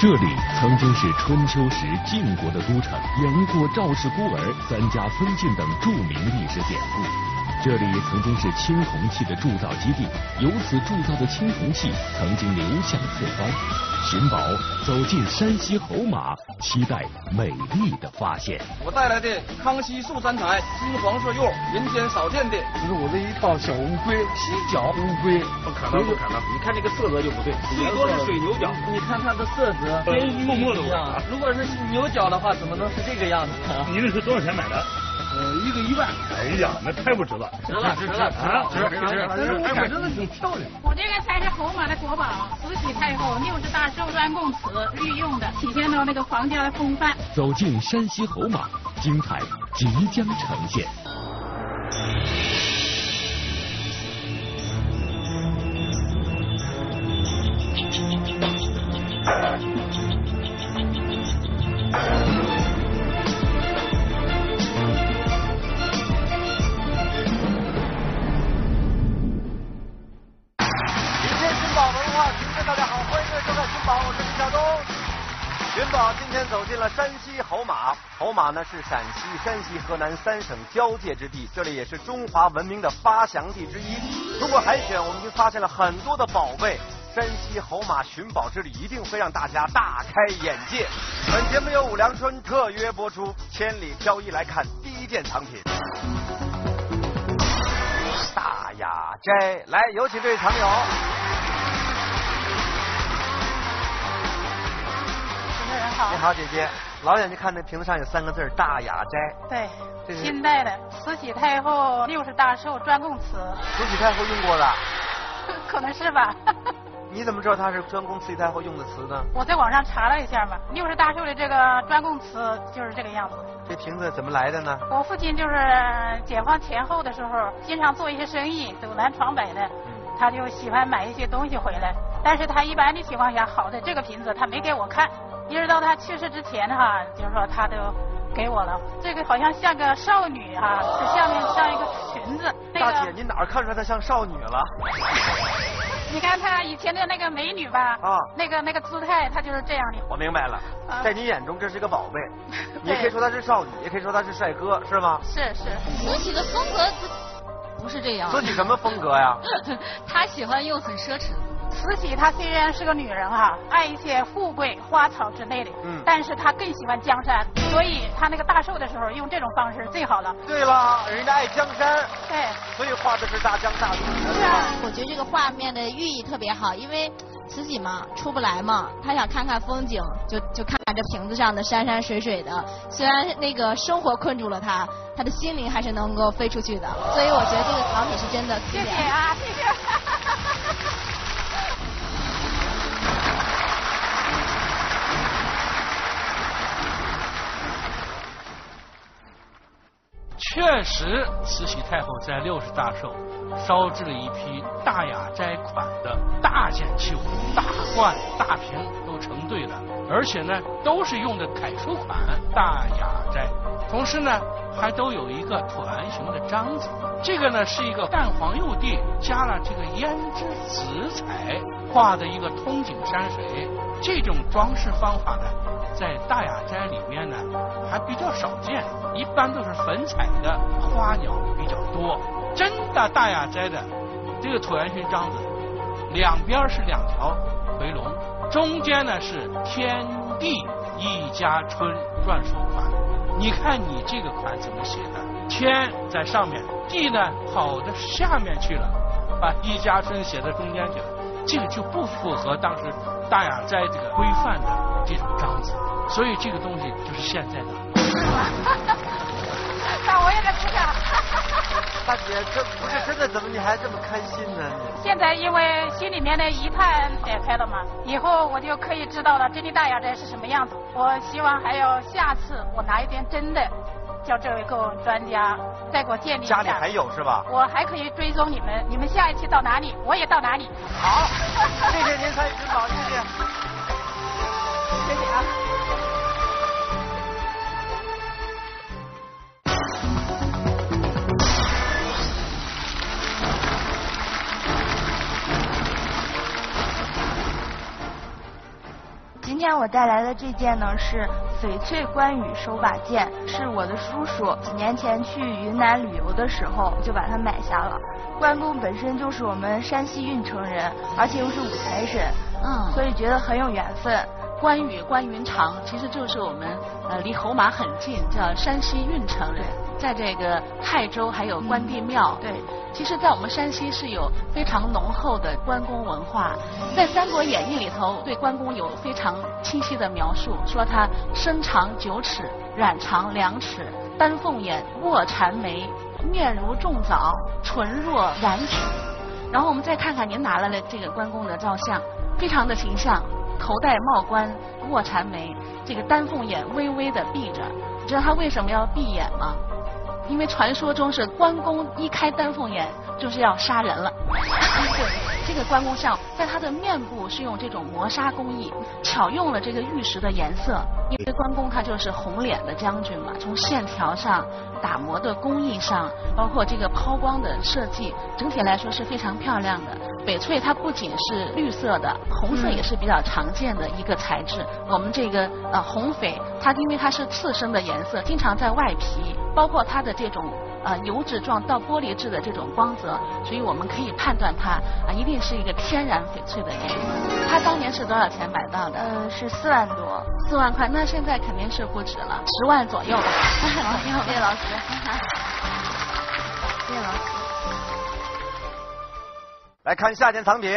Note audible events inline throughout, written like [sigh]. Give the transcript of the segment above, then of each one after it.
这里曾经是春秋时晋国的都城，演过赵氏孤儿、三家分晋等著名历史典故。这里曾经是青铜器的铸造基地，由此铸造的青铜器曾经流向四方。寻宝走进山西侯马，期待美丽的发现。我带来的康熙素三彩金黄色釉，人间少见的。这是我的一套小乌龟，犀角乌龟。不可能，不可能！你看这个色泽就不对，最多是水牛角。你看它的色泽跟玉一样。如果是牛角的话，怎么能是这个样子？你这是多少钱买的？呃，一个一万。哎呀，那太不值了。值了，值了，值值值。但是我感觉挺漂亮。我这个才是侯马的国宝，慈禧太后六十大寿专供瓷御用的，体现到那个皇家的风范。走进山西侯马，精彩即将呈现。今天走进了山西侯马，侯马呢是陕西、山西、河南三省交界之地，这里也是中华文明的发祥地之一。通过海选，我们已经发现了很多的宝贝，山西侯马寻宝之旅一定会让大家大开眼界。本节目由五粮春特约播出，千里挑一来看第一件藏品——大雅斋。来，有请这位藏友。你好，姐姐。老远就看那瓶子上有三个字“大雅斋”。对，清代的慈禧太后六十大寿专供瓷。慈禧太后用过的？[laughs] 可能是吧。[laughs] 你怎么知道它是专供慈禧太后用的瓷呢？我在网上查了一下嘛，六十大寿的这个专供瓷就是这个样子。这瓶子怎么来的呢？我父亲就是解放前后的时候，经常做一些生意，走南闯北的，他就喜欢买一些东西回来。但是他一般的情况下，好的这个瓶子他没给我看。一直到他去世之前哈，就是说他都给我了。这个好像像个少女哈，这下面像一个裙子。大姐，你哪儿看出来她像少女了？[laughs] 你看她以前的那个美女吧，啊，那个那个姿态，她就是这样的。我明白了，在你眼中这是个宝贝，[laughs] 你可以说她是少女，也可以说她是帅哥，是吗？是是。慈禧的风格不是这样。慈禧什么风格呀？[laughs] 她喜欢用很奢侈的。慈禧她虽然是个女人哈，爱一些富贵花草之类的，嗯，但是她更喜欢江山，所以她那个大寿的时候用这种方式最好了。对了，人家爱江山，对，所以画的是大江大陆。是啊，我觉得这个画面的寓意特别好，因为慈禧嘛出不来嘛，她想看看风景，就就看看这瓶子上的山山水水的。虽然那个生活困住了她，她的心灵还是能够飞出去的。所以我觉得这个藏品是真的。谢谢啊，谢谢。确实，慈禧太后在六十大寿烧制了一批大雅斋款的大件器物，大罐、大瓶都成对的，而且呢都是用的楷书款大雅斋，同时呢还都有一个椭圆形的章子。这个呢是一个蛋黄釉地加了这个胭脂紫彩画的一个通景山水，这种装饰方法呢。在大雅斋里面呢，还比较少见，一般都是粉彩的花鸟比较多。真的大雅斋的这个椭圆形章子，两边是两条回龙，中间呢是天地一家春篆书款。你看你这个款怎么写的？天在上面，地呢跑到下面去了，把一家春写到中间去了，这个就不符合当时大雅斋这个规范的这种章子。所以这个东西就是现在的。[laughs] 那我也在鼓掌。[laughs] 大姐，这不是真的，怎么你还这么开心呢？现在因为心里面的疑团解开了嘛，以后我就可以知道了真的大雅斋是什么样子。我希望还有下次我拿一点真的，叫这位各位专家再给我鉴定一下。家里还有是吧？我还可以追踪你们，你们下一期到哪里，我也到哪里。好，谢谢您参与寻宝，谢谢。谢谢啊。今天我带来的这件呢是翡翠关羽手把件，是我的叔叔几年前去云南旅游的时候就把它买下了。关公本身就是我们山西运城人，而且又是五财神，嗯，所以觉得很有缘分。关羽关云长其实就是我们呃离侯马很近，叫山西运城人，在这个泰州还有关帝庙。对，其实，在我们山西是有非常浓厚的关公文化。在《三国演义》里头，对关公有非常清晰的描述，说他身长九尺，髯长两尺，丹凤眼，卧蚕眉，面如重枣，唇若染脂。然后我们再看看您拿来的这个关公的照相，非常的形象。头戴帽冠，卧蚕眉，这个丹凤眼微微的闭着。你知道他为什么要闭眼吗？因为传说中是关公一开丹凤眼就是要杀人了。对，[laughs] 这个关公像在他的面部是用这种磨砂工艺，巧用了这个玉石的颜色。因为关公他就是红脸的将军嘛，从线条上、打磨的工艺上，包括这个抛光的设计，整体来说是非常漂亮的。翡翠它不仅是绿色的，红色也是比较常见的一个材质。我们这个呃红翡，它因为它是次生的颜色，经常在外皮，包括它的这种呃油脂状到玻璃质的这种光泽，所以我们可以判断它啊一定是一个天然翡翠的颜色。它当年是多少钱买到的？呃，是四万多，四万块，那现在肯定是不止了，十万左右吧。[laughs] [laughs] 好，谢谢老师。谢 [laughs] 谢老师。来看下件藏品，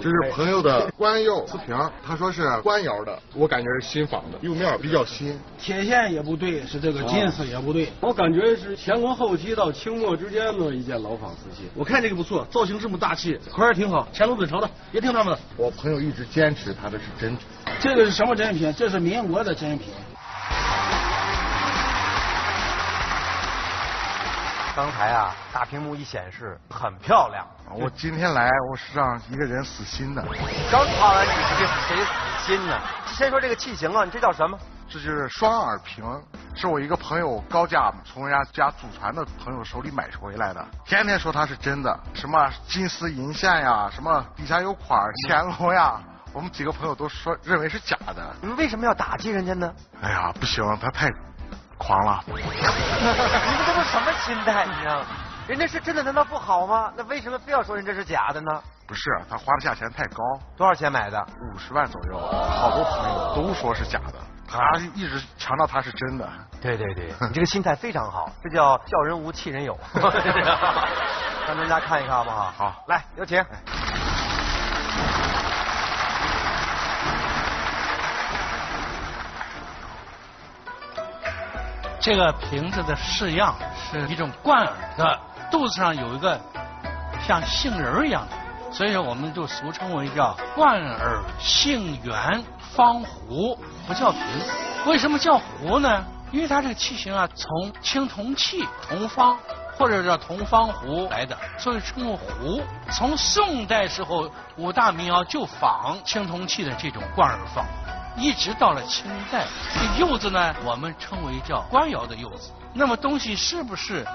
这是朋友的官釉瓷瓶，他说是官窑的，我感觉是新仿的，釉面比较新。铁线也不对，是这个金丝也不对，我感觉是乾隆后期到清末之间的一件老仿瓷器。我看这个不错，造型这么大气，口儿挺好，乾隆本朝的，别听他们的。我朋友一直坚持他的是真品。这个是什么真品？这是民国的真品。刚才啊，大屏幕一显示，很漂亮。我今天来，我是让一个人死心的。刚夸完你，这谁死心呢？先说这个器型啊，你这叫什么？这就是双耳瓶，是我一个朋友高价从人家家祖传的朋友手里买回来的，天天说它是真的，什么金丝银线呀，什么底下有款乾隆呀，我们几个朋友都说认为是假的。你们为什么要打击人家呢？哎呀，不行，他太狂了。[laughs] 你们这都什么心态？你知道吗？人家是真的，难道不好吗？那为什么非要说人家是假的呢？不是，他花的价钱太高。多少钱买的？五十万左右，好多朋友都说是假的，他一直强调他是真的。对对对，[laughs] 你这个心态非常好，这叫叫人无，气人有。[laughs] 让大家看一看好不好？好，来有请。这个瓶子的式样是一种贯耳的，肚子上有一个像杏仁儿一样的，所以说我们就俗称为叫贯耳杏圆方壶，不叫瓶。为什么叫壶呢？因为它这个器型啊，从青铜器、铜方或者叫铜方壶来的，所以称为壶。从宋代时候，五大名窑就仿青铜器的这种贯耳方壶。一直到了清代，这釉子呢，我们称为叫官窑的釉子。那么东西是不是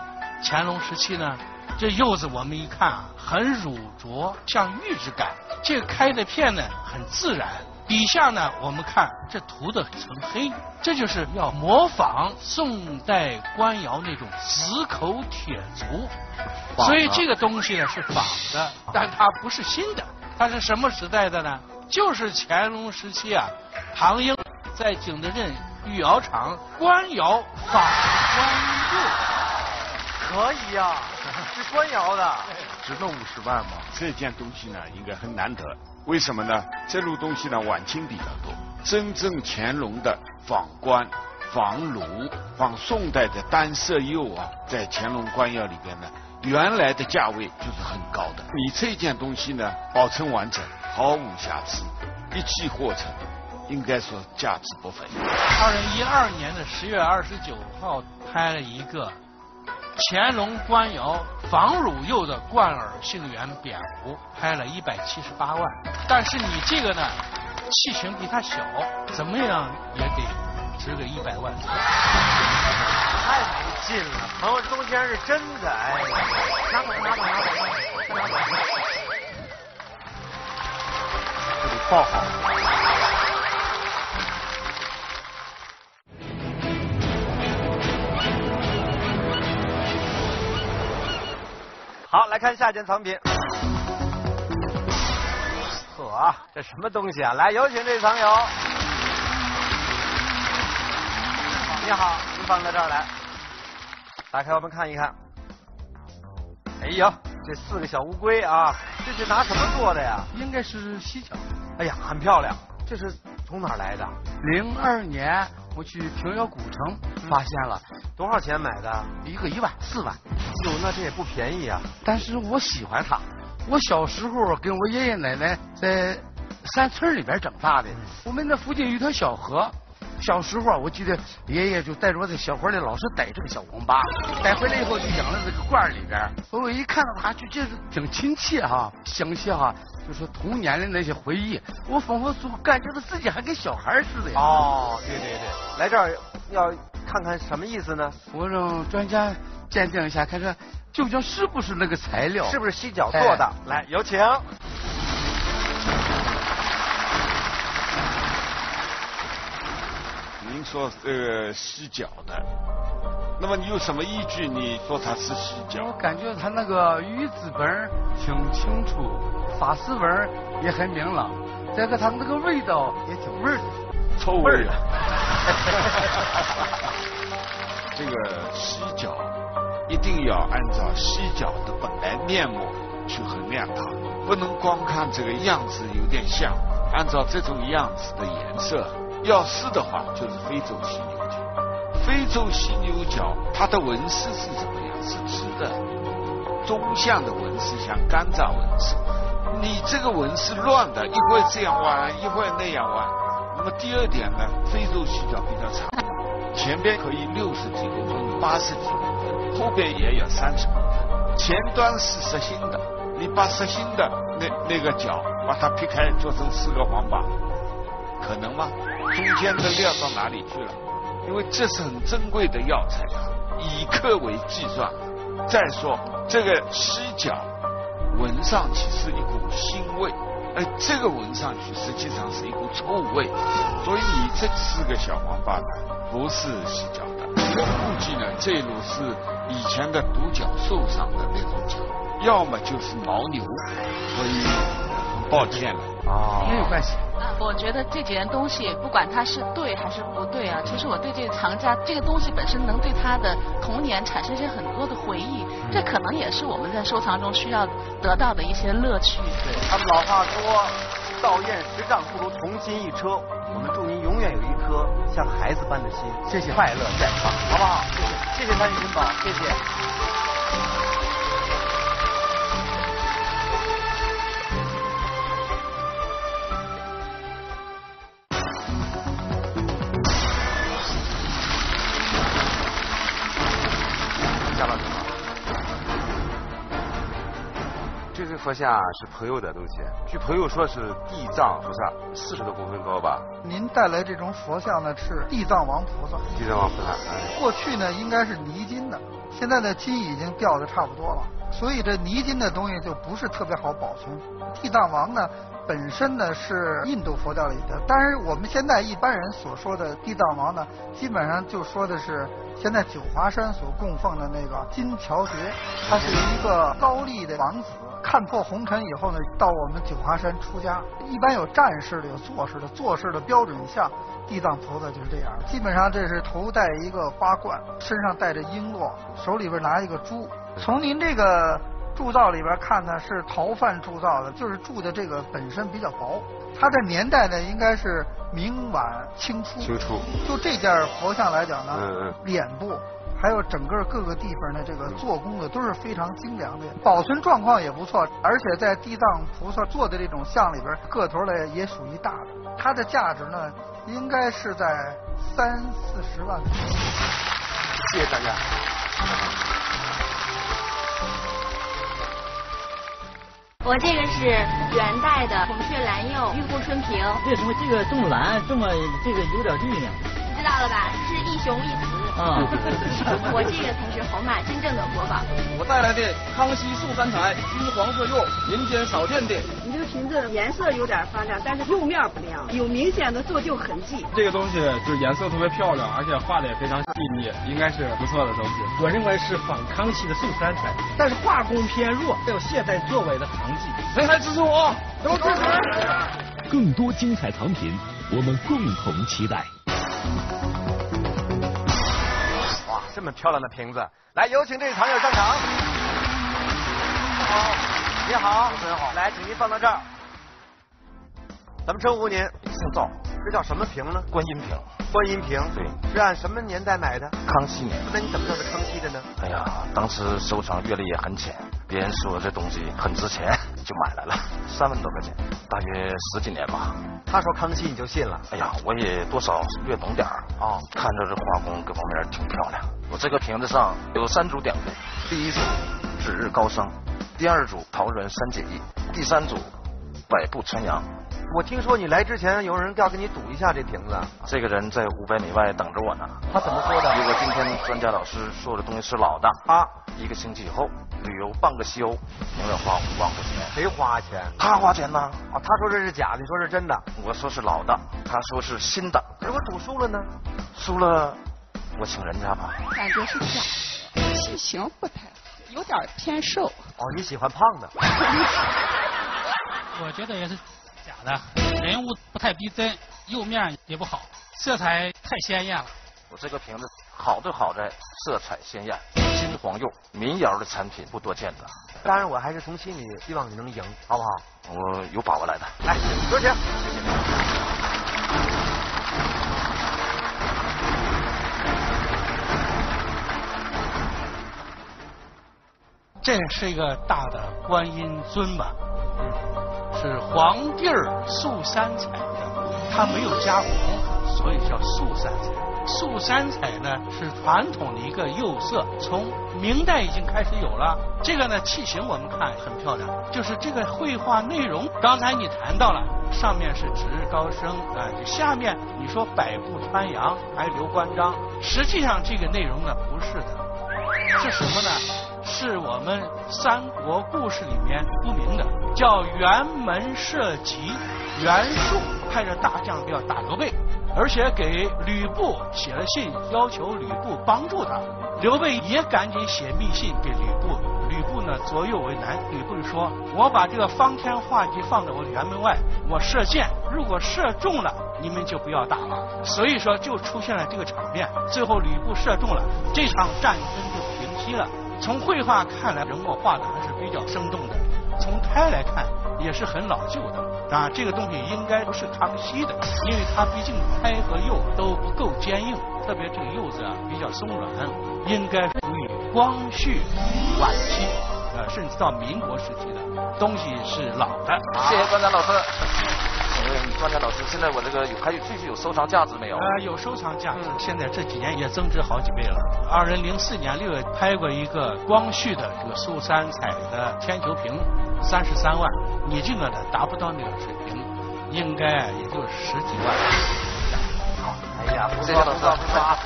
乾隆时期呢？这釉子我们一看啊，很乳浊，像玉质感。这个开的片呢，很自然。底下呢，我们看这涂的层黑，这就是要模仿宋代官窑那种紫口铁足。所以这个东西呢是仿的，但它不是新的。它是什么时代的呢？就是乾隆时期啊，唐英在景德镇御窑厂官窑仿官釉，可以呀、[laughs] 是官窑的，值那五十万吗？这件东西呢，应该很难得。为什么呢？这路东西呢，晚清比较多。真正乾隆的仿官、仿炉、仿宋代的单色釉啊，在乾隆官窑里边呢，原来的价位就是很高的。你这件东西呢，保存完整，毫无瑕疵，一气呵成，应该说价值不菲。二零一二年的十月二十九号拍了一个乾隆官窑仿乳釉的贯耳杏圆扁壶，拍了一百七十八万。但是你这个呢，器型比它小，怎么样也得值个一百万左右。太没劲了！朋友，这东西是真的，哎，拿走拿走拿走拿走拿走。爆好。好，来看下一件藏品。呵，这什么东西啊？来，有请这藏友。你好，您放在这儿来，打开我们看一看。哎呦，这四个小乌龟啊，这是拿什么做的呀？应该是犀角。哎呀，很漂亮。这是从哪儿来的？零二年我去平遥古城发现了，多少钱买的？一个一万四万。哟，那这也不便宜啊。但是我喜欢它。我小时候跟我爷爷奶奶在山村里边长大的，我们那附近有一条小河。小时候啊我记得爷爷就带着我在小河里老是逮这个小王八，逮回来以后就养在这个罐里边。我一看到它就觉得挺亲切哈，想起哈就是童年的那些回忆，我仿佛就感觉到自己还跟小孩似的。哦，对对对，来这儿要看看什么意思呢？我让专家鉴定一下，看看究竟是不是那个材料，是不是犀角做的？来，有请。您说这个犀角的，那么你有什么依据？你说它是犀角？我感觉它那个鱼子纹挺清楚，发丝纹也很明朗，再个它那个味道也挺味儿的，臭味儿啊！[laughs] 这个犀角一定要按照犀角的本来面目去衡量它，不能光看这个样子有点像，按照这种样子的颜色。要是的话，就是非洲犀牛角。非洲犀牛角它的纹饰是怎么样？是直的，中向的纹饰像甘蔗纹饰。你这个纹饰乱的，一会这样弯，一会那样弯。那么第二点呢，非洲犀角比较长，前边可以六十几公分、八十几公分，后边也有三十公分。前端是实心的，你把实心的那那个角把它劈开，做成四个黄把，可能吗？中间的料到哪里去了？因为这是很珍贵的药材啊，以克为计算。再说这个犀角闻上去是一股腥味，而这个闻上去实际上是一股臭味。所以你这四个小黄八呢，不是犀角的。我估计呢，这一路是以前的独角兽上的那种角，要么就是牦牛。所以很抱歉了啊，没有关系。我觉得这几件东西，不管它是对还是不对啊，其实我对这个藏家这个东西本身能对他的童年产生一些很多的回忆，这可能也是我们在收藏中需要得到的一些乐趣。对他们老话说，道验十丈不如童心一车。我们祝您永远有一颗像孩子般的心，谢谢，快乐健康，好不好？谢谢，谢谢潘金宝，谢谢。佛像是朋友的东西，据朋友说是地藏菩萨，四十多公分高吧。您带来这种佛像呢是地藏王菩萨。地藏王菩萨，哎。过去呢应该是泥金的，现在的金已经掉的差不多了，所以这泥金的东西就不是特别好保存。地藏王呢本身呢是印度佛教里的，但是我们现在一般人所说的地藏王呢，基本上就说的是现在九华山所供奉的那个金乔觉，他是一个高丽的王子。看破红尘以后呢，到我们九华山出家，一般有站式的，有坐式的。坐式的标准像地藏菩萨就是这样，基本上这是头戴一个花冠，身上带着璎珞，手里边拿一个珠。从您这个铸造里边看呢，是陶范铸造的，就是铸的这个本身比较薄。它的年代呢，应该是明晚清初。清初。就这件佛像来讲呢，嗯嗯，脸部。还有整个各个地方的这个做工的都是非常精良的，保存状况也不错，而且在地藏菩萨做的这种像里边，个头呢也属于大的，它的价值呢应该是在三四十万。谢谢大家。我这个是元代的孔雀蓝釉玉壶春瓶。为什么这个这么蓝这么这个有点绿呢？知道了吧？是一雄一雌。啊，[laughs] 我这个才是侯马真正的国宝。我带来的康熙素三彩金黄色釉，民间少见的。你这个瓶子颜色有点发亮，但是釉面不亮，有明显的做旧痕迹。这个东西就是颜色特别漂亮，而且画的也非常细腻，应该是不错的东西。我认为是仿康熙的素三彩，但是画工偏弱，有现代作为的痕迹。谁还支持我？都支持。更多精彩藏品，我们共同期待。哇，这么漂亮的瓶子，来有请这位藏友上场。好，你好，主持人好，来，请您放到这儿。咱们称呼您，姓赵，这叫什么瓶呢？观音瓶。观音瓶，对，是按什么年代买的？康熙年。那你怎么知道是康熙的呢？哎呀，当时收藏阅历也很浅，别人说这东西很值钱，[laughs] 就买来了，三万多块钱，大约十几年吧。他说康熙你就信了？哎呀，我也多少略懂点儿啊，看着这画工各方面挺漂亮。我这个瓶子上有三组点缀，第一组指日高升，第二组桃园三结义，第三组百步穿杨。我听说你来之前有人要跟你赌一下这瓶子，这个人在五百米外等着我呢。他怎么说的？如果今天专家老师说的东西是老的，啊，一个星期以后旅游半个西欧，宁愿花五万块钱。谁花钱？他花钱呢？啊，他说这是假的，你说是真的？我说是老的，他说是新的。如果赌输了呢？输了，我请人家吧。感觉是假，体型不太，有点偏瘦。哦，你喜欢胖的？[laughs] 我觉得也是。假的，人物不太逼真，釉面也不好，色彩太鲜艳了。我这个瓶子好就好在色彩鲜艳，金黄釉，民窑的产品不多见的。当然，我还是从心里希望你能赢，好不好？我有把握来的。来，有请。这是一个大的观音尊吧？是黄地儿素三彩的，它没有加红，所以叫素三彩。素三彩呢是。传统的一个釉色，从明代已经开始有了。这个呢器型我们看很漂亮，就是。这个绘画内容，刚才你谈到了，上面是。指日高升啊，下面你说百步穿杨，还刘关张，实际上这个内容呢不是。的，是。什么呢？是我们三国故事里面出名的，叫辕门射戟，袁术派着大将要打刘备，而且给吕布写了信，要求吕布帮助他。刘备也赶紧写密信给吕布，吕布呢左右为难，吕布就说：“我把这个方天画戟放在我辕门外，我射箭，如果射中了，你们就不要打了。”所以说就出现了这个场面，最后吕布射中了，这场战争就平息了。从绘画看来，人物画的还是比较生动的；从胎来看，也是很老旧的啊。这个东西应该不是康熙的，因为它毕竟胎和釉都不够坚硬，特别这个釉子啊比较松软，应该属于光绪晚期，呃，甚至到民国时期的东西是老的。谢谢专家老师。请问专家老师，现在我这个有还有继续有收藏价值没有？呃，有收藏价值，现在这几年也增值好几倍了。二零零四年六月拍过一个光绪的这个苏三彩的天球瓶，三十三万，你这个呢达不到那个水平，应该也就十几万。好，哎呀，不错不错不错啊，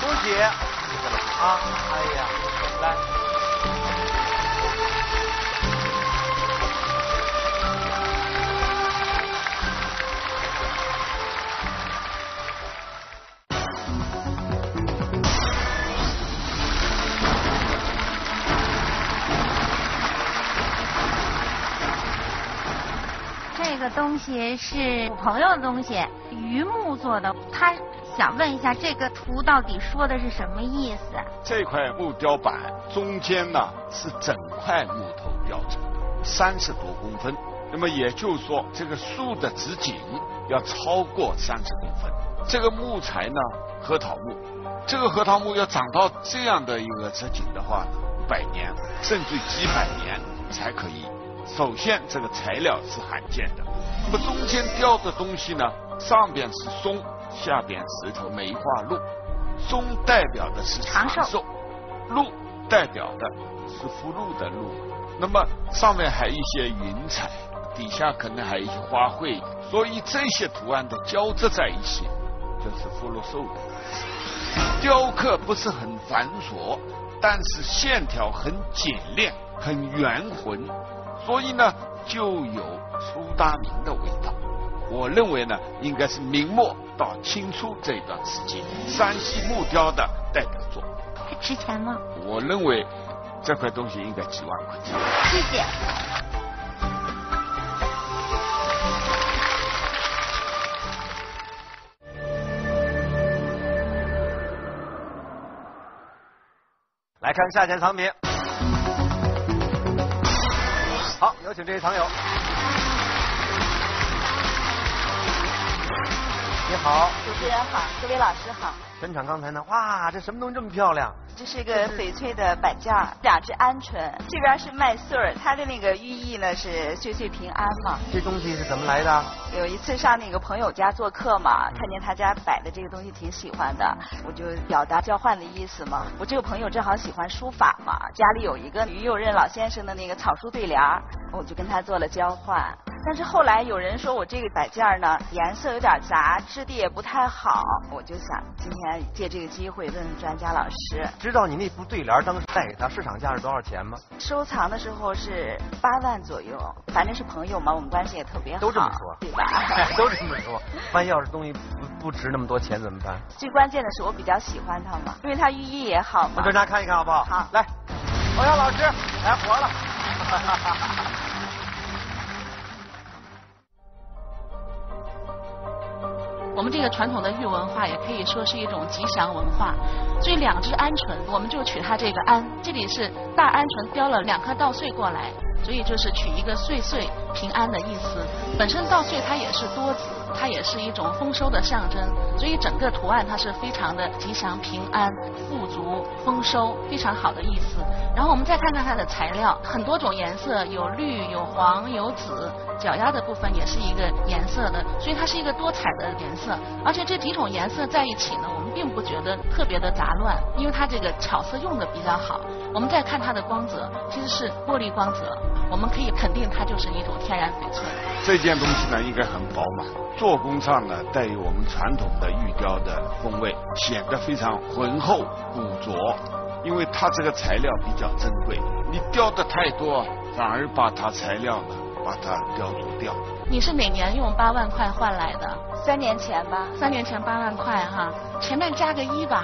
恭喜！啊，哎呀，来。这个东西是我朋友的东西，榆木做的。他想问一下，这个图到底说的是什么意思？这块木雕板中间呢是整块木头雕成的，三十多公分。那么也就是说，这个树的直径要超过三十公分。这个木材呢，核桃木。这个核桃木要长到这样的一个直径的话呢，百年甚至几百年才可以。首先，这个材料是罕见的。那么中间雕的东西呢，上边是松，下边是头梅花鹿。松代表的是长寿，鹿代表的是福禄的禄。那么上面还有一些云彩，底下可能还有一些花卉，所以这些图案都交织在一起，就是福禄寿的。雕刻不是很繁琐，但是线条很简练，很圆浑。所以呢就有苏大明的味道。我认为呢，应该是明末到清初这一段时间山西木雕的代表作。它值钱吗？我认为这块东西应该几万块钱。谢谢。来看下件藏品。好，有请这位藏友。你好，主持人好，各位老师好。全场刚才呢，哇，这什么东西这么漂亮？这是一个翡翠的摆件，两只鹌鹑，这边是麦穗儿，它的那个寓意呢是岁岁平安嘛。这东西是怎么来的？有一次上那个朋友家做客嘛，看见他家摆的这个东西挺喜欢的，我就表达交换的意思嘛。我这个朋友正好喜欢书法嘛，家里有一个于右任老先生的那个草书对联儿，我就跟他做了交换。但是后来有人说我这个摆件呢颜色有点杂，质地也不太好，我就想今天借这个机会问问专家老师。知道你那副对联当时带给他市场价是多少钱吗？收藏的时候是八万左右，反正是朋友嘛，我们关系也特别好，都这么说，对吧？[laughs] 都这么说。万一要是东西不不值那么多钱怎么办？最关键的是我比较喜欢它嘛，因为它寓意也好嘛。让专家看一看好不好？好，来，欧阳老师来活了。[laughs] 我们这个传统的玉文化也可以说是一种吉祥文化，所以两只鹌鹑，我们就取它这个安，这里是大鹌鹑叼了两颗稻穗过来，所以就是取一个岁岁平安的意思。本身稻穗它也是多子，它也是一种丰收的象征，所以整个图案它是非常的吉祥、平安、富足、丰收，非常好的意思。然后我们再看看它的材料，很多种颜色，有绿、有黄、有紫。脚丫的部分也是一个颜色的，所以它是一个多彩的颜色。而且这几种颜色在一起呢，我们并不觉得特别的杂乱，因为它这个巧色用的比较好。我们再看它的光泽，其实是玻璃光泽，我们可以肯定它就是一种天然翡翠。这件东西呢，应该很饱满，做工上呢带有我们传统的玉雕的风味，显得非常浑厚古拙。因为它这个材料比较珍贵，你雕的太多，反而把它材料呢。把它雕琢掉。你是哪年用八万块换来的？三年前吧。三年前八万块哈，前面加个一吧，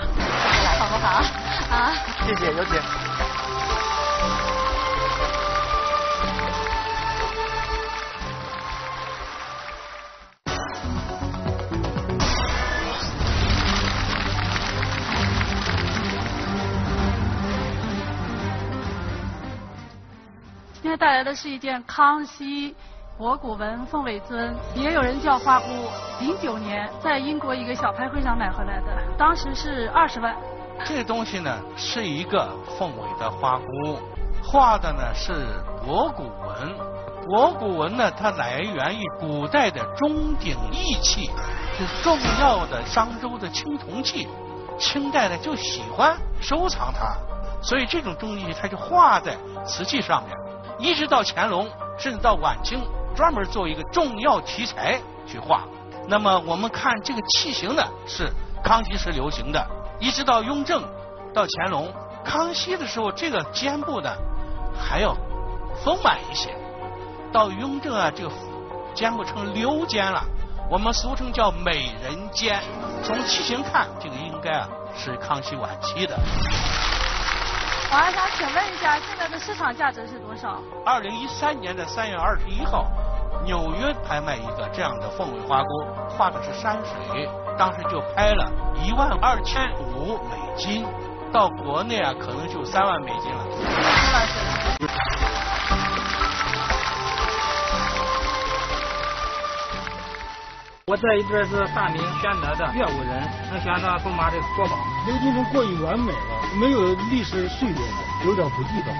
好不好？啊。谢谢，有请。天带来的是一件康熙博古文凤尾尊，也有人叫花菇。零九年在英国一个小拍会上买回来的，当时是二十万。这东西呢是一个凤尾的花菇，画的呢是博古文。博古文呢它来源于古代的钟鼎义器，是重要的商周的青铜器。清代呢就喜欢收藏它，所以这种钟鼎器它就画在瓷器上面。一直到乾隆，甚至到晚清，专门做一个重要题材去画。那么我们看这个器型呢，是康熙时流行的，一直到雍正，到乾隆，康熙的时候这个肩部呢还要丰满一些。到雍正啊，这个肩部成溜肩了，我们俗称叫美人肩。从器型看，这个应该啊是康熙晚期的。我还想请问一下，现在的市场价值是多少？二零一三年的三月二十一号，纽约拍卖一个这样的凤尾花菇，画的是山水，当时就拍了一万二千五美金，到国内啊可能就三万美金了。我这一对是大明宣德的岳武人，能选上驸马的国宝。刘金忠过于完美了，没有历史岁月了，有点不地道。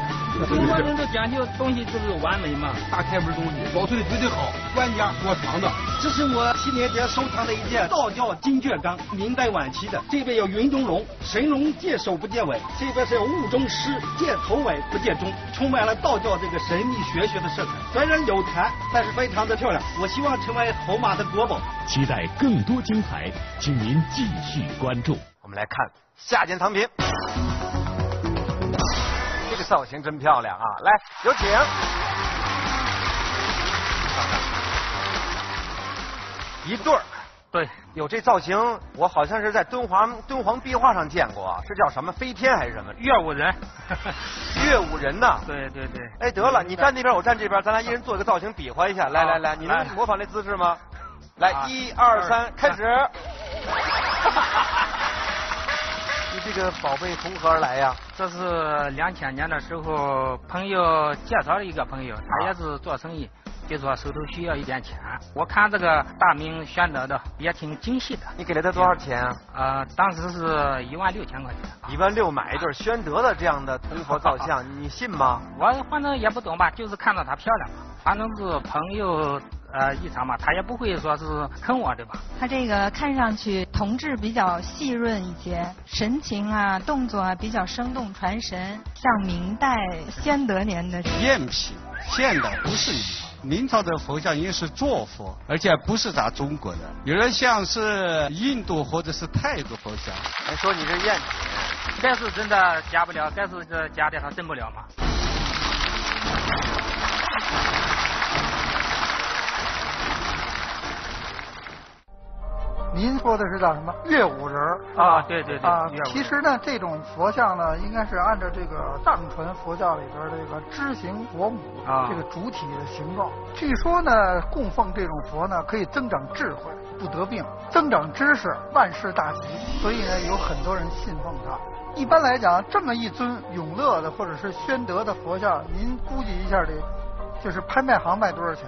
中国人都讲究东西就是完美嘛，大开门东西，保存的绝对好，官家多藏的。这是我七年前收藏的一件道教金卷缸，明代晚期的。这边有云中龙，神龙见首不见尾；这边是雾中狮，见头尾不见中，充满了道教这个神秘玄学的色彩。虽然有残，但是非常的漂亮。我希望成为侯马的国宝。期待更多精彩，请您继续关注。我们来看下件藏品，这个造型真漂亮啊！来，有请。一对儿。对，有这造型，我好像是在敦煌敦煌壁画上见过，是叫什么飞天还是什么？乐舞人，[laughs] 乐舞人呐。对对对。哎，得了，你站那边，我站这边，咱俩一人做一个造型，比划一下。来来来，你能模仿这姿势吗？来，一二三，开始。[laughs] 你这个宝贝从何而来呀？这是两千年的时候，朋友介绍的一个朋友，他也是做生意。就说手头需要一点钱，我看这个大明宣德的也挺精细的。你给了他多少钱啊？呃，当时是一万六千块钱。一万六买一对宣德的这样的铜佛造 [laughs] 像，你信吗？我反正也不懂吧，就是看到它漂亮嘛。反正是朋友呃异常嘛，他也不会说是坑我对吧。他这个看上去铜质比较细润一些，神情啊动作啊比较生动传神，像明代宣德年的赝品，现的不是你。明朝的佛像也是坐佛，而且不是咱中国的，有点像是印度或者是泰国佛像。还说你是赝品，该是真的假不了，该是这假的它真不了吗？您说的是叫什么乐舞人啊？对对对。啊，其实呢，这种佛像呢，应该是按照这个藏传佛教里边这个知行佛母啊这个主体的形状。据说呢，供奉这种佛呢，可以增长智慧，不得病；增长知识，万事大吉。所以呢，有很多人信奉它。一般来讲，这么一尊永乐的或者是宣德的佛像，您估计一下得，就是拍卖行卖多少钱？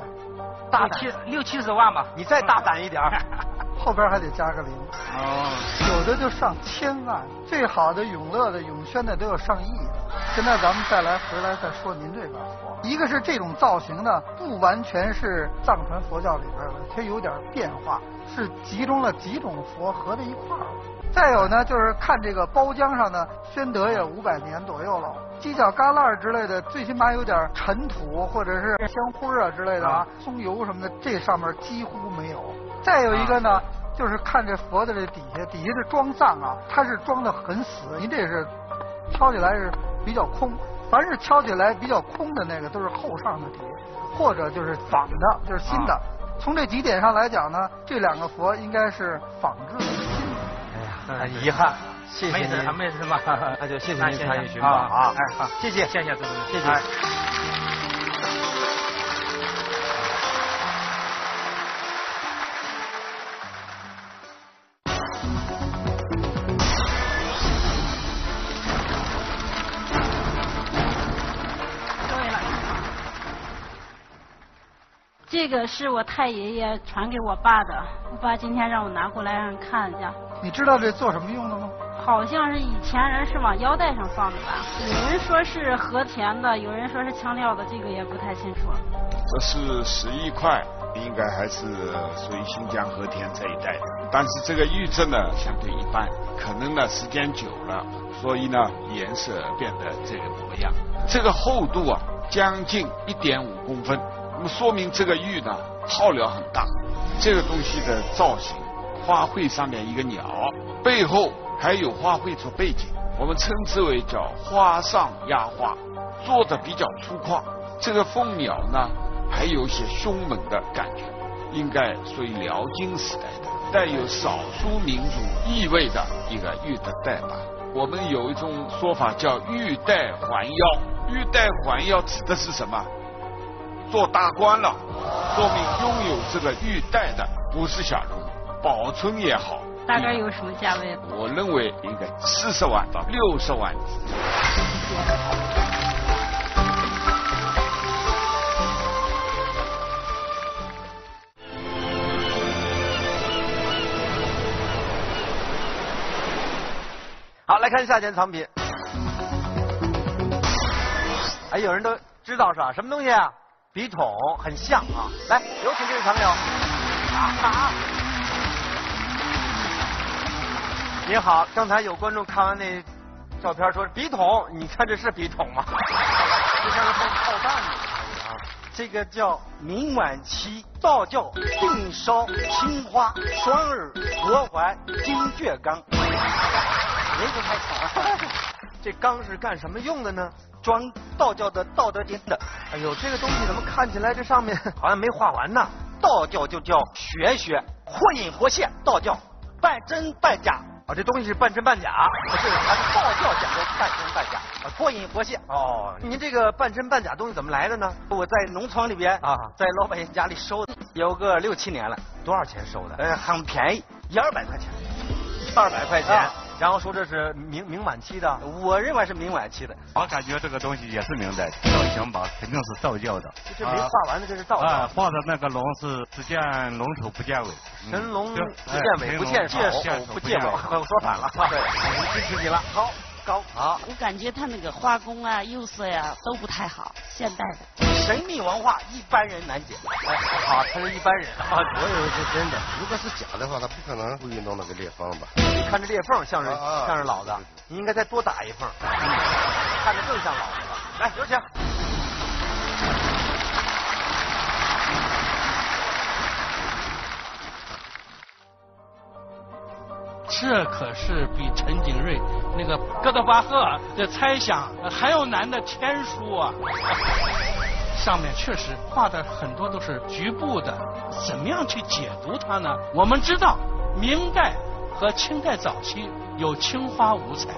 大七六七十万吧。你再大胆一点。[laughs] 后边还得加个零，哦，有的就上千万，最好的永乐的、永宣的都有上亿的。现在咱们再来回来再说您这个佛，一个是这种造型呢，不完全是藏传佛教里边的，它有点变化，是集中了几种佛合在一块儿。再有呢，就是看这个包浆上呢，宣德也五百年左右了，犄角旮旯之类的，最起码有点尘土或者是香灰啊之类的啊，松油什么的，这上面几乎没有。再有一个呢，就是看这佛的这底下，底下的装藏啊，它是装的很死。您这是敲起来是比较空，凡是敲起来比较空的那个，都是后上的底，或者就是仿的，就是新的。从这几点上来讲呢，这两个佛应该是仿制的。哎呀，很遗憾，谢谢您，没事嘛，那就谢谢您参与寻宝啊，哎好，谢谢，谢谢主持谢谢。这个是我太爷爷传给我爸的，我爸今天让我拿过来让看一下。你知道这做什么用的吗？好像是以前人是往腰带上放的吧？有人说是和田的，有人说是枪料的，这个也不太清楚。这是十一块，应该还是属于新疆和田这一带的。但是这个玉质呢相对一般，可能呢时间久了，所以呢颜色变得这个模样。这个厚度啊将近一点五公分。那么说明这个玉呢耗料很大，这个东西的造型，花卉上面一个鸟，背后还有花卉做背景，我们称之为叫花上压花，做的比较粗犷。这个凤鸟呢还有一些凶猛的感觉，应该属于辽金时代的，带有少数民族意味的一个玉的带把。我们有一种说法叫玉带环腰，玉带环腰指的是什么？做大官了，说明拥有这个玉带的不是小人物，保存也好。大概有什么价位？我认为应该四十万到六十万。好，来看下件藏品。哎，有人都知道是吧？什么东西啊？笔筒很像啊，来，有请这位朋友。您好，刚才有观众看完那照片说笔筒，你看这是笔筒吗？[laughs] 就像是放炮弹的啊。这个叫明晚期道教定烧青花双耳合环金雀缸，名字太长了。[laughs] 这缸是干什么用的呢？装道教的《道德经》的。哎呦，这个东西怎么看起来这上面 [laughs] 好像没画完呢？道教就叫玄学，或隐活现，道教半真半假。啊，这东西是半真半假，不是还是道教讲的半真半假，活隐活现。哦，您这个半真半假东西怎么来的呢？我在农村里边啊，在老百姓家里收的，有个六七年了。多少钱收的？呃，很便宜，一二百块钱，一二百块钱。然后说这是明明晚期的，我认为是明晚期的。我感觉这个东西也是明代的，造型吧肯定是道教的。这没画完的这是道教。啊，画的那个龙是只见龙头不见尾。神龙只见尾不见首，不见尾。我说反了。对，支持你了。好。高啊，我感觉他那个花工啊、釉色呀都不太好，现代的神秘文化一般人难解。哎，好，他是一般人啊，我以为是真的。如果是假的话，他不可能故意弄那个裂缝吧？你看这裂缝像是像是老的，你应该再多打一缝，看着更像老的了。来，有请。这可是比陈景瑞那个哥德巴赫的猜想还要难的天书啊！上面确实画的很多都是局部的，怎么样去解读它呢？我们知道明代和清代早期有青花五彩，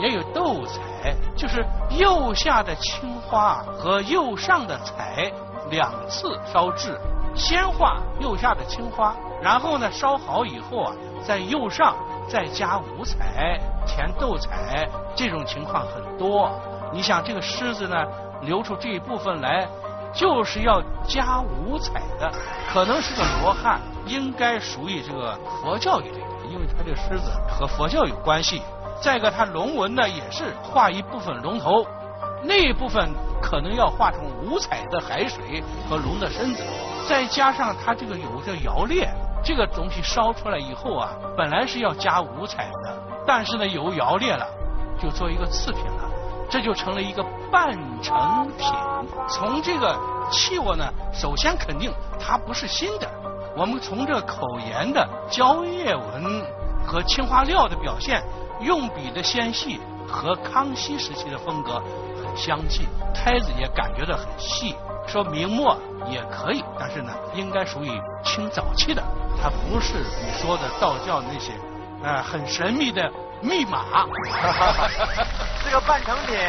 也有斗彩，就是釉下的青花和釉上的彩两次烧制，先画釉下的青花，然后呢烧好以后啊，在釉上。再加五彩填斗彩，这种情况很多。你想这个狮子呢，留出这一部分来，就是要加五彩的，可能是个罗汉，应该属于这个佛教一类的，因为它这个狮子和佛教有关系。再一个，它龙纹呢也是画一部分龙头，那一部分可能要画成五彩的海水和龙的身子，再加上它这个有个摇链。这个东西烧出来以后啊，本来是要加五彩的，但是呢油摇裂了，就做一个次品了，这就成了一个半成品。从这个器物呢，首先肯定它不是新的。我们从这口沿的蕉叶纹和青花料的表现，用笔的纤细和康熙时期的风格很相近，胎子也感觉到很细。说明末也可以，但是呢，应该属于清早期的。它不是你说的道教那些，呃，很神秘的密码，[laughs] 是个半成品。[laughs]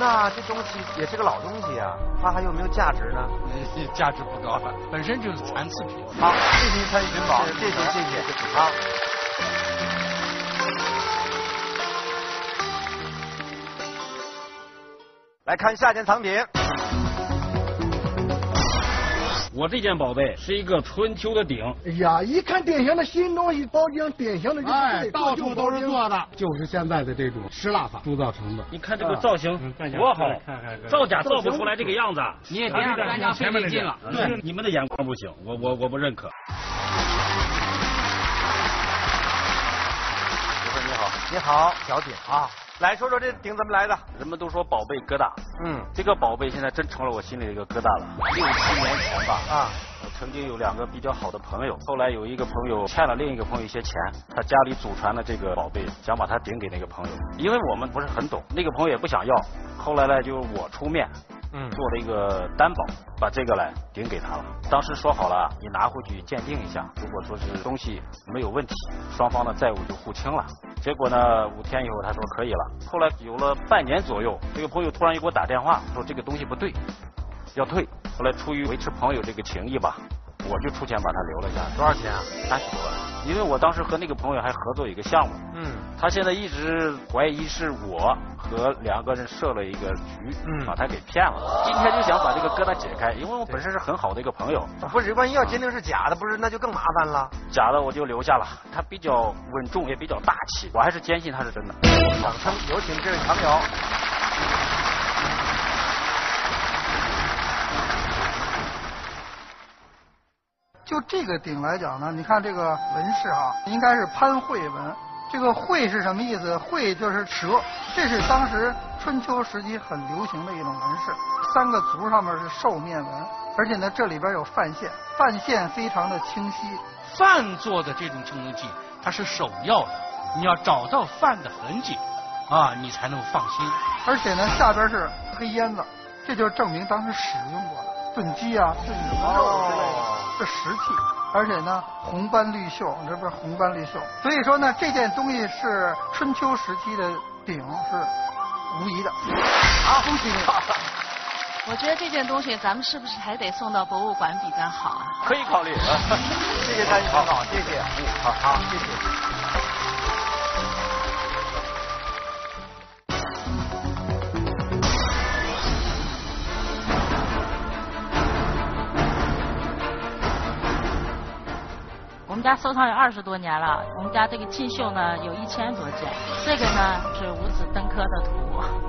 那这东西也是个老东西啊，它还有没有价值呢？[laughs] 价值不高，本身就是残次品。好，谢谢参与寻宝，谢谢谢谢。好。来看下件藏品。我这件宝贝是一个春秋的鼎。哎呀，一看典型的新东西，包浆典型的就是到处都是做的，就是现在的这种石蜡法铸造成的。你看这个造型多好，造假造不出来这个样子。你也别让专家费劲了，对，你们的眼光不行，我我我不认可。你好，你好，小鼎啊。来说说这鼎怎么来的？人们都说宝贝疙瘩，嗯，这个宝贝现在真成了我心里的一个疙瘩了。六七年前吧，啊，曾经有两个比较好的朋友，后来有一个朋友欠了另一个朋友一些钱，他家里祖传的这个宝贝，想把它顶给那个朋友，因为我们不是很懂，那个朋友也不想要，后来呢，就我出面。嗯，做了一个担保，把这个来顶给他了。当时说好了，你拿回去鉴定一下，如果说是东西没有问题，双方的债务就互清了。结果呢，五天以后他说可以了。后来有了半年左右，这个朋友突然又给我打电话，说这个东西不对，要退。后来出于维持朋友这个情谊吧，我就出钱把他留了下来。多少钱啊？三十多万。因为我当时和那个朋友还合作一个项目。嗯。他现在一直怀疑是我和两个人设了一个局，嗯把他给骗了。今天就想把这个疙瘩解开，因为我本身是很好的一个朋友。不是，万一要鉴定是假的，不是那就更麻烦了。假的我就留下了，他比较稳重，也比较大气，我还是坚信他是真的。掌声有请这位朋友。就这个鼎来讲呢，你看这个纹饰哈，应该是潘会纹。这个会是什么意思？会就是蛇，这是当时春秋时期很流行的一种纹饰。三个足上面是兽面纹，而且呢这里边有范线，范线非常的清晰。范做的这种青铜器，它是首要的，你要找到范的痕迹，啊，你才能放心。而且呢，下边是黑烟子，这就证明当时使用过的炖鸡啊、炖什么肉之类的，是石器。而且呢，红斑绿锈，这不是红斑绿锈。所以说呢，这件东西是春秋时期的鼎，是无疑的。好，恭喜你！我觉得这件东西咱们是不是还得送到博物馆比较好啊？可以考虑。谢谢张医生，好，谢谢。嗯，好好，谢谢。们家收藏有二十多年了，我们家这个金绣呢有一千多件，这个呢是五子登科的图。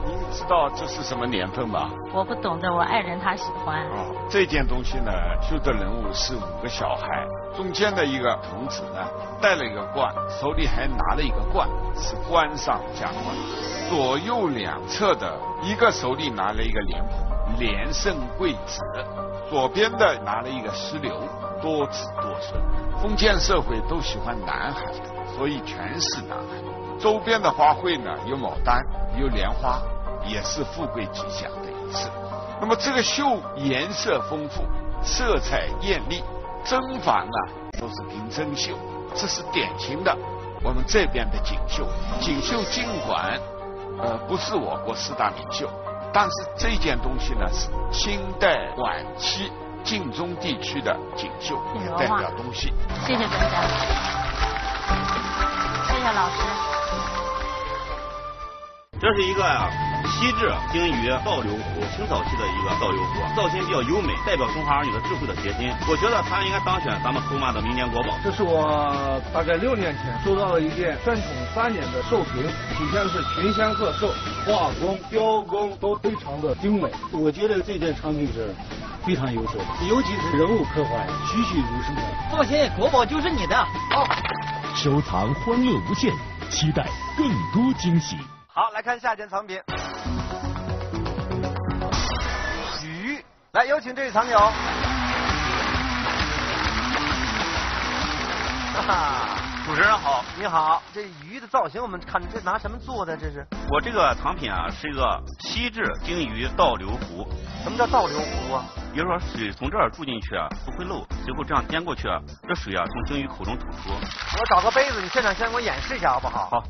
您知道这是什么年份吗？我不懂得，我爱人他喜欢。哦，这件东西呢，绣的人物是五个小孩，中间的一个童子呢戴了一个冠，手里还拿了一个冠，是冠上加冠。左右两侧的一个手里拿了一个莲蓬，连胜贵子；左边的拿了一个石榴，多子多孙。封建社会都喜欢男孩，所以全是男孩。周边的花卉呢，有牡丹，有莲花，也是富贵吉祥的意思。那么这个绣颜色丰富，色彩艳丽，针法呢都是凭针绣，这是典型的我们这边的锦绣。锦绣尽管呃不是我国四大名绣，但是这件东西呢是清代晚期。晋中地区的锦绣代表东西。谢谢专家，谢谢老师。这是一个呀，西制精于倒流壶，清早期的一个倒流壶，造型比较优美，代表中华儿女的智慧的结晶。我觉得它应该当选咱们苏马的明年国宝。这是我大概六年前收到了一件宣统三年的寿瓶，体现的是群仙贺寿，画工、雕工都非常的精美。我觉得这件产品是。非常优秀，尤其是人物刻画，栩栩如生的。放心，国宝就是你的。好，收藏欢乐无限，期待更多惊喜。好，来看下一件藏品。鱼，来有请这位藏友。哈哈。主持人好，你好，这鱼的造型我们看，这拿什么做的？这是我这个藏品啊，是一个锡制鲸鱼倒流壶。什么叫倒流壶啊？比如说水从这儿注进去啊，不会漏，随后这样颠过去啊，这水啊从鲸鱼口中吐出。我找个杯子，你现场先给我演示一下好不好？好。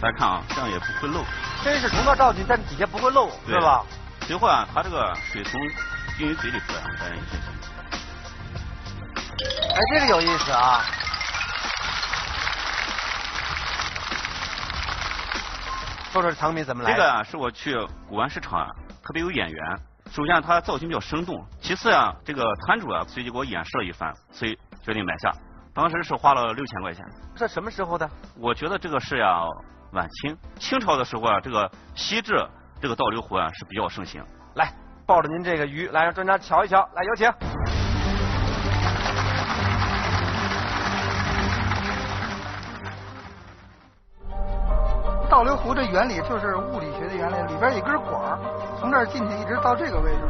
大家看啊，这样也不会漏。真是从那倒进，但底下不会漏，对吧？随后啊，它这个水从鲸鱼嘴里出来，大家一听。哎，这个有意思啊！说说藏品怎么来？这个啊，是我去古玩市场啊，特别有眼缘。首先，它造型比较生动；其次啊，这个摊主啊，随即给我演示了一番，所以决定买下。当时是花了六千块钱。这什么时候的？我觉得这个是呀。晚清清朝的时候啊，这个锡制这个倒流壶啊是比较盛行。来，抱着您这个鱼，来让专家瞧一瞧。来，有请。倒流壶的原理就是物理学的原理，里边一根管儿从这儿进去，一直到这个位置。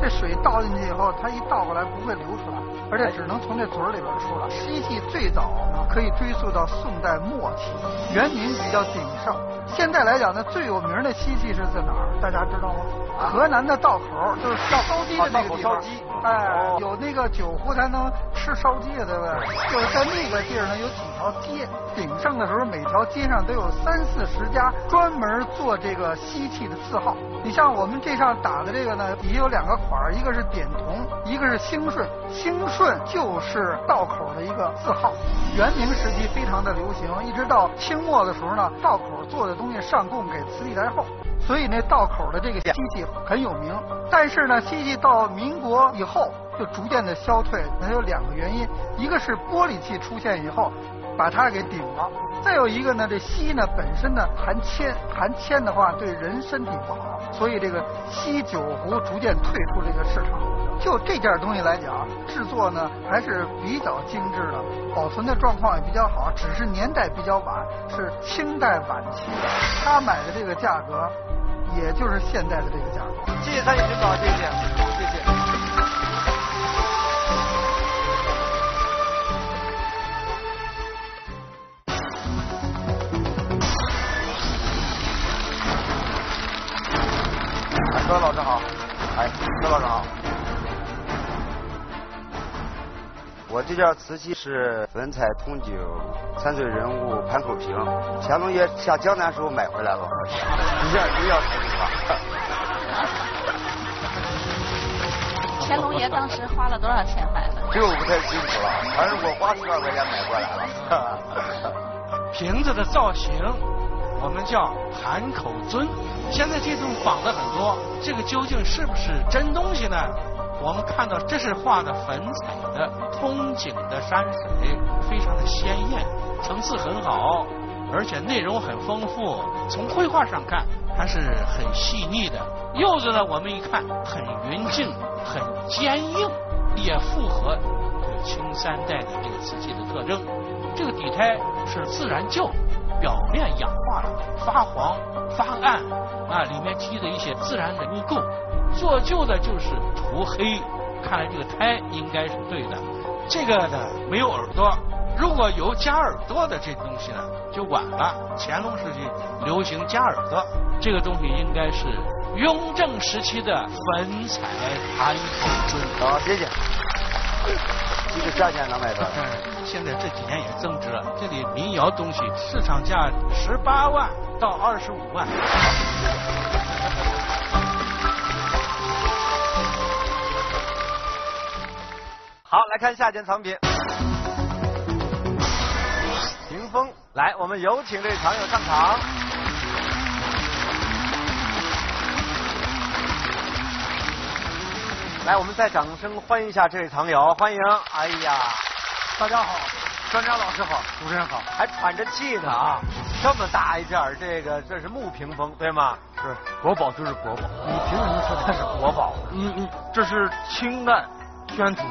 这水倒进去以后，它一倒过来不会流出来，而且只能从这嘴里边出来。锡器最早可以追溯到宋代末期，元明比较鼎盛。现在来讲呢，最有名的锡器是在哪儿？大家知道吗？河南的道口，就是烧鸡的那个地方。哎，有那个酒壶才能吃烧鸡对不对？就是在那个地儿呢，有几条街。鼎盛的时候，每条街上都有三四十家专门做这个锡器的字号。你像我们这上打的这个呢，底下有两个款儿，一个是点铜，一个是兴顺。兴顺就是道口的一个字号。元明时期非常的流行，一直到清末的时候呢，道口做的东西上供给慈禧太后。所以那道口的这个锡器很有名，但是呢，锡器到民国以后就逐渐的消退，那有两个原因，一个是玻璃器出现以后把它给顶了，再有一个呢，这锡呢本身呢含铅，含铅的话对人身体不好，所以这个锡酒壶逐渐退出这个市场。就这件东西来讲，制作呢还是比较精致的，保存的状况也比较好，只是年代比较晚，是清代晚期的。他买的这个价格。也就是现在的这个价格，谢谢。参与制导，谢谢，谢谢。各位老师好，哎，各位老师好。我这件瓷器是文采通酒三岁人物潘口平，乾隆爷下江南时候买回来了，一件一样瓷器吧。乾隆爷当时花了多少钱买的？这个我不太清楚了，反正我花十万块钱买过来了。瓶子的造型，我们叫盘口尊。现在这种仿的很多，这个究竟是不是真东西呢？我们看到这是画的粉彩的通景的山水，非常的鲜艳，层次很好，而且内容很丰富。从绘画上看，它是很细腻的。釉子呢，我们一看很匀净，很坚硬，也符合这个清三代的这个瓷器的特征。这个底胎是自然釉，表面氧化了，发黄发暗啊，里面积的一些自然的污垢。做旧的就是涂黑，看来这个胎应该是对的。这个呢没有耳朵，如果有加耳朵的这东西呢就晚了。乾隆时期流行加耳朵，这个东西应该是雍正时期的粉彩盘口尊。好，谢谢。这个价钱能卖多少？现在这几年也增值了。这里民窑东西市场价十八万到二十五万。好，来看下件藏品。屏风，来，我们有请这位藏友上场。来，我们再掌声欢迎一下这位藏友，欢迎！哎呀，大家好，专家老师好，主持人好，还喘着气呢啊！这么大一件，这个这是木屏风对吗？是，国宝就是国宝。你凭什么说它是国宝？嗯嗯，这是清代宣统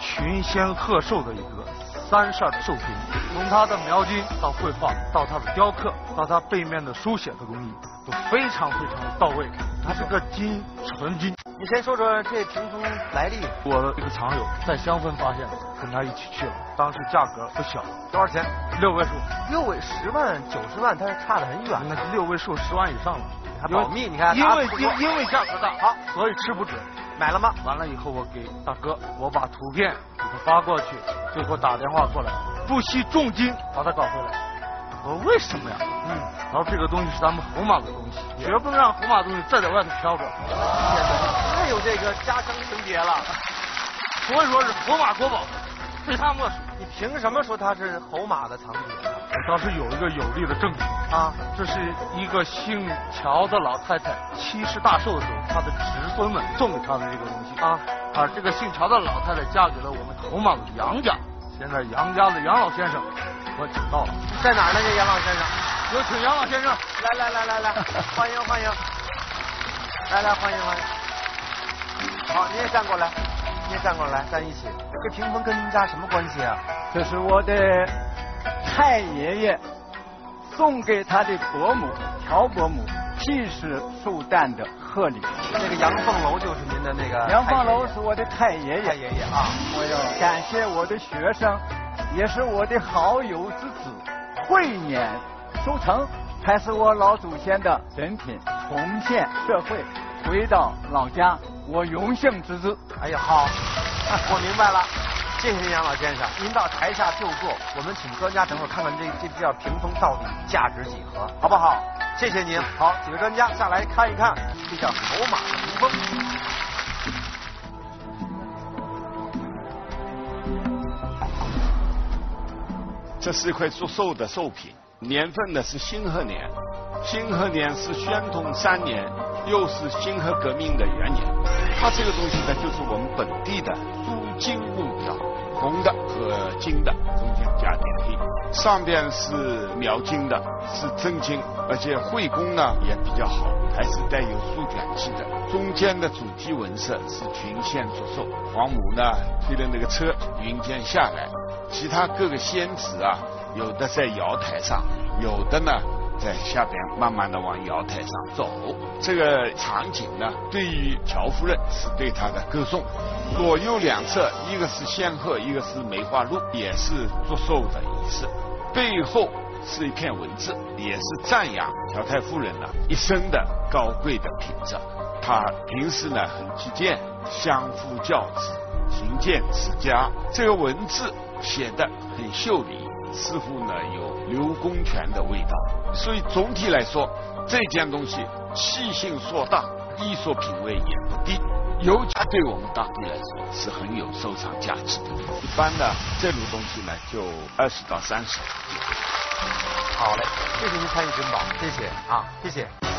群仙贺寿的一个三扇寿屏，从它的描金到绘画，到它的雕刻，到它背面的书写的工艺，都非常非常到位。它是个金，纯金。你先说说这屏风来历。我的一个藏友在香氛发现的，跟他一起去了。当时价格不小，多少钱？六位数。六位十万、九十万，它是差得很远。那是六位数，十万以上了。还保密，你看。因为因因为价格大，好，所以吃不准。买了吗？完了以后，我给大哥，我把图片给他发过去，最后打电话过来，不惜重金把它搞回来。我说为什么呀？嗯，然后这个东西是咱们侯马的东西，绝不能让侯马东西再在外头飘着。太有这个家乡情节了，所以说是侯马国宝，非他莫属。你凭什么说他是侯马的藏品？我倒是有一个有力的证据啊，这是一个姓乔的老太太七十大寿的时候，她的侄孙们送给她的这个东西啊。啊，这个姓乔的老太太嫁给了我们侯马的杨家，现在杨家的杨老先生我请到了，在哪儿呢？这杨老先生，有请杨老先生，来来来来来，欢迎欢迎，来来欢迎欢迎。好，你也站过来，你站过来，站一起。这屏风跟您家什么关系啊？这是我的太爷爷送给他的伯母乔伯母七十寿诞的贺礼。那个杨凤楼就是您的那个。杨凤楼是我的太爷爷。太爷爷啊！我要感谢我的学生，也是我的好友之子，慧年收成，还是我老祖先的人品，重现社会，回到老家，我荣幸之至。哎呀，好，[laughs] 我明白了。谢谢您，杨老先生。您到台下就坐，我们请专家等会儿看看这这叫屏风到底价值几何，好不好？谢谢您。好，几位专家下来看一看这叫侯马屏风。这是一块做寿的寿品，年份呢是辛亥年，辛亥年是宣统三年，又是辛亥革命的元年。它这个东西呢，就是我们本地的朱金木条，红的和金的中间加点黑，上边是描金的，是真金，而且绘工呢也比较好，还是带有书卷气的。中间的主题纹饰是群仙祝寿，皇母呢推的那个车云间下来，其他各个仙子啊，有的在瑶台上，有的呢。在下边慢慢的往瑶台上走，这个场景呢，对于乔夫人是对她的歌颂。左右两侧，一个是仙鹤，一个是梅花鹿，也是祝寿的仪式。背后是一片文字，也是赞扬乔太夫人呢一生的高贵的品质。他平时呢很击剑，相夫教子，勤俭持家。这个文字写的很秀丽，似乎呢有刘公权的味道。所以总体来说，这件东西气性硕大，艺术品位也不低。尤其对我们当地来说是很有收藏价值的。一般呢，这种东西呢就二十到三十。好嘞，谢谢您参与珍宝，谢谢啊，谢谢。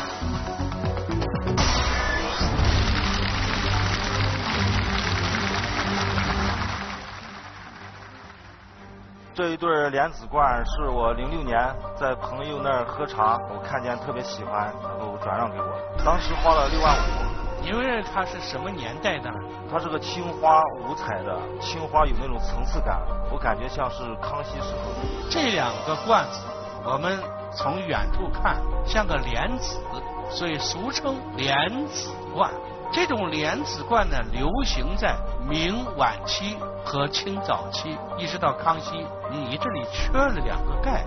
这一对莲子罐是我零六年在朋友那儿喝茶，我看见特别喜欢，然后转让给我，当时花了六万五。因为它是什么年代的？它是个青花五彩的，青花有那种层次感，我感觉像是康熙时候。这两个罐子，我们从远处看像个莲子，所以俗称莲子罐。这种莲子罐呢，流行在明晚期和清早期，一直到康熙。你这里缺了两个盖。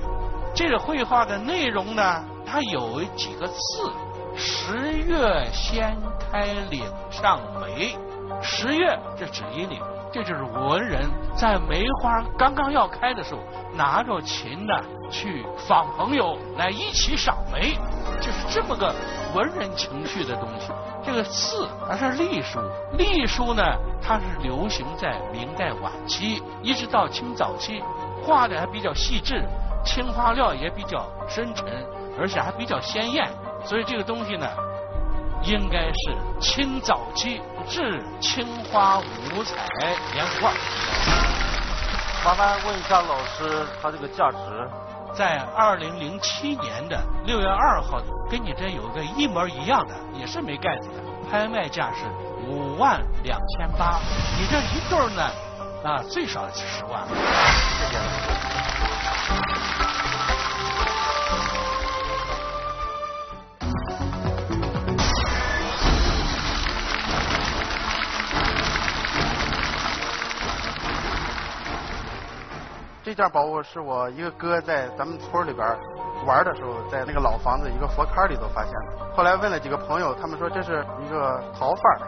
这个绘画的内容呢，它有几个字：十月掀。开岭上梅，十月这指一岭，这就是文人在梅花刚刚要开的时候，拿着琴呢去访朋友来一起赏梅，就是这么个文人情绪的东西。这个字它是隶书，隶书呢它是流行在明代晚期，一直到清早期，画的还比较细致，青花料也比较深沉，而且还比较鲜艳，所以这个东西呢。应该是清早期制青花五彩莲花。麻烦问一下老师，它这个价值？在二零零七年的六月二号，跟你这有个一模一样的，也是没盖子的，拍卖价是五万两千八。你这一对呢，啊，最少十万。谢谢。这件宝物是我一个哥在咱们村里边玩的时候，在那个老房子一个佛龛里头发现的。后来问了几个朋友，他们说这是一个陶范儿。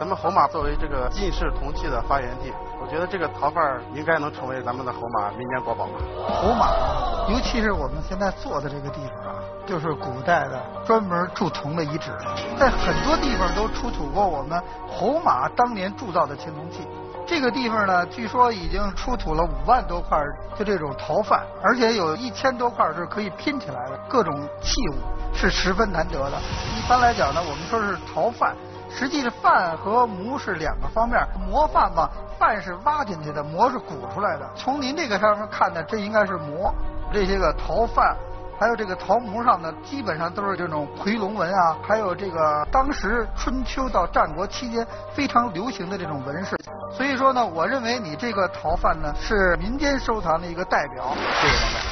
咱们侯马作为这个进士铜器的发源地，我觉得这个陶范儿应该能成为咱们的侯马民间国宝吧。侯马，尤其是我们现在坐的这个地方啊，就是古代的专门铸铜的遗址，在很多地方都出土过我们侯马当年铸造的青铜器。这个地方呢，据说已经出土了五万多块就这种陶范，而且有一千多块是可以拼起来的，各种器物是十分难得的。一般来讲呢，我们说是陶范，实际是范和模是两个方面。模范嘛，范是挖进去的，模是鼓出来的。从您这个上面看呢，这应该是模。这些个陶范。还有这个陶模上呢，基本上都是这种夔龙纹啊，还有这个当时春秋到战国期间非常流行的这种纹饰。所以说呢，我认为你这个陶范呢是民间收藏的一个代表。谢谢大家。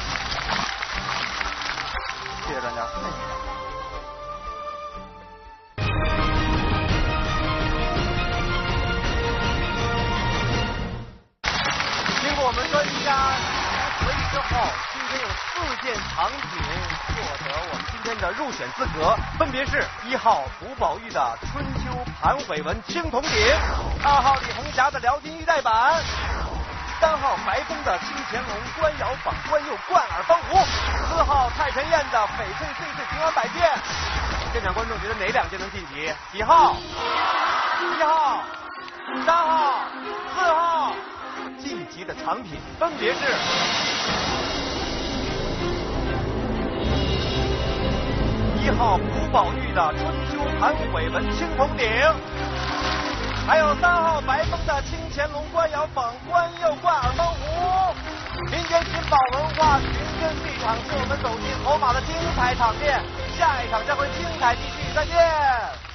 谢谢大家。件藏品获得我们今天的入选资格，分别是一号胡宝玉的春秋盘尾纹青铜鼎，二号李红霞的辽金玉带板，三号白峰的清乾隆官窑仿官釉贯耳方壶，四号蔡晨燕的翡翠碎碎平安摆件。现场观众觉得哪两件能晋级？几号？一号、三号、四号晋级的藏品分别是。一号古宝玉的春秋盘尾纹青铜鼎，还有三号白风的清乾隆官窑仿官釉贯耳方壶。民间寻宝文化寻根剧场，是我们走进侯马的精彩场面。下一场将会精彩继续，再见。